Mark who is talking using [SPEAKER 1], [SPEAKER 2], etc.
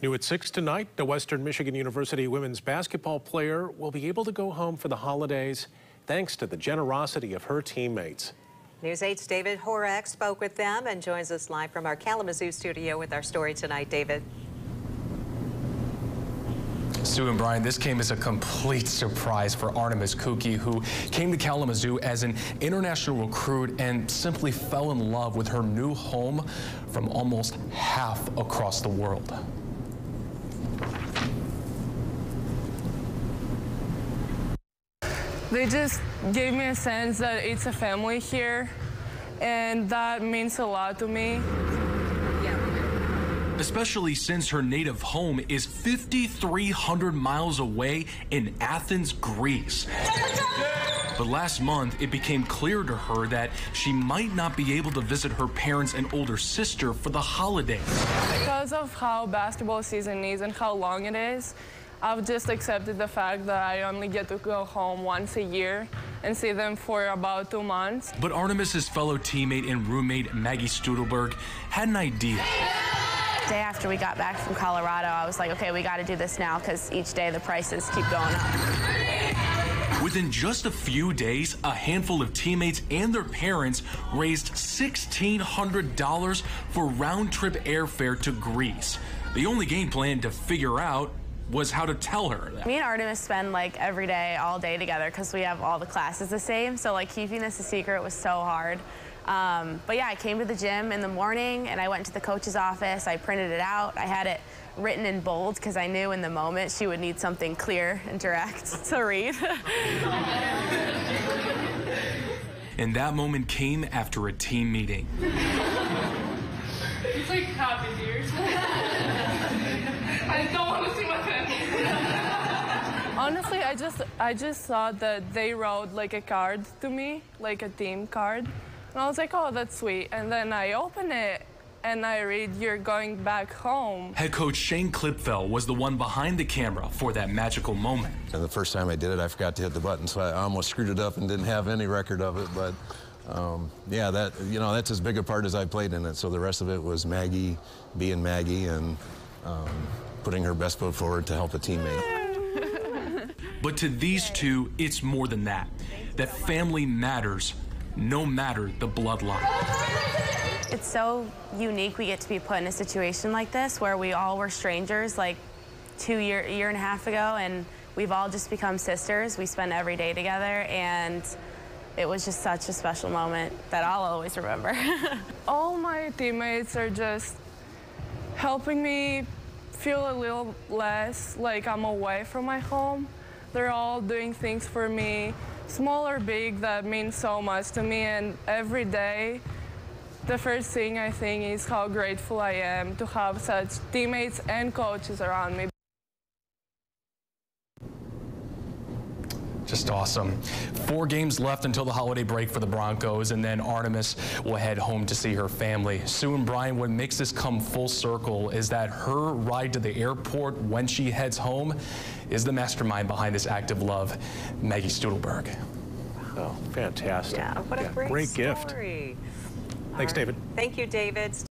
[SPEAKER 1] New at 6 tonight, the Western Michigan University women's basketball player will be able to go home for the holidays thanks to the generosity of her teammates.
[SPEAKER 2] News 8's David Horak spoke with them and joins us live from our Kalamazoo studio with our story tonight. David.
[SPEAKER 3] Sue and Brian, this came as a complete surprise for Artemis Kuki, who came to Kalamazoo as an international recruit and simply fell in love with her new home from almost half across the world.
[SPEAKER 4] They just gave me a sense that it's a family here, and that means a lot to me.
[SPEAKER 3] Especially since her native home is 5,300 miles away in Athens, Greece. But last month, it became clear to her that she might not be able to visit her parents and older sister for the holidays.
[SPEAKER 4] Because of how basketball season is and how long it is, I've just accepted the fact that I only get to go home once a year and see them for about two months.
[SPEAKER 3] But Artemis's fellow teammate and roommate Maggie Studelberg had an idea.
[SPEAKER 5] Day after we got back from Colorado, I was like, okay, we got to do this now because each day the prices keep going up.
[SPEAKER 3] Within just a few days, a handful of teammates and their parents raised $1,600 for round trip airfare to Greece. The only game plan to figure out was how to tell her that.
[SPEAKER 5] Me and Artemis spend like every day, all day together because we have all the classes the same. So like keeping this a secret was so hard. Um, but yeah, I came to the gym in the morning and I went to the coach's office. I printed it out. I had it written in bold because I knew in the moment she would need something clear and direct to read.
[SPEAKER 3] and that moment came after a team meeting.
[SPEAKER 4] It's like happy tears. I don't want to see my family. Honestly, I just I just thought that they wrote like a card to me, like a team card. And I was like, oh, that's sweet. And then I open it and I read, you're going back home.
[SPEAKER 3] Head coach Shane Clipfell was the one behind the camera for that magical moment.
[SPEAKER 6] And the first time I did it, I forgot to hit the button, so I almost screwed it up and didn't have any record of it. But um, yeah, that you know that's as big a part as I played in it. So the rest of it was Maggie being Maggie and um, putting her best foot forward to help a teammate.
[SPEAKER 3] but to these two, it's more than that. That family matters, no matter the bloodline.
[SPEAKER 5] It's so unique we get to be put in a situation like this where we all were strangers like two year year and a half ago and we've all just become sisters. We spend every day together and it was just such a special moment that I'll always remember.
[SPEAKER 4] all my teammates are just helping me feel a little less like I'm away from my home. They're all doing things for me, small or big, that mean so much to me. And every day, the first thing I think is how grateful I am to have such teammates and coaches around me.
[SPEAKER 3] Just awesome. Four games left until the holiday break for the Broncos, and then Artemis will head home to see her family. Sue and Brian, what makes this come full circle is that her ride to the airport when she heads home is the mastermind behind this act of love, Maggie Studelberg.
[SPEAKER 1] Oh, fantastic.
[SPEAKER 2] Yeah, what a
[SPEAKER 1] yeah,
[SPEAKER 2] great,
[SPEAKER 1] great
[SPEAKER 2] story.
[SPEAKER 1] gift. Thanks, David.
[SPEAKER 2] Thank you, David.